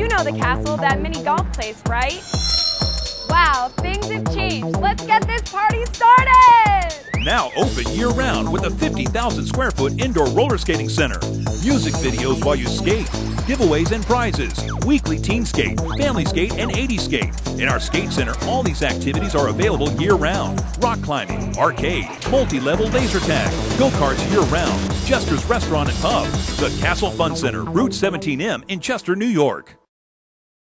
You know the castle, that mini golf place, right? Wow, things have changed. Let's get this party started! Now open year round with a 50,000 square foot indoor roller skating center. Music videos while you skate, giveaways and prizes, weekly teen skate, family skate, and 80 skate. In our skate center, all these activities are available year round. Rock climbing, arcade, multi-level laser tag, go-karts year round, Chester's Restaurant and Pub, the Castle Fun Center, Route 17M in Chester, New York.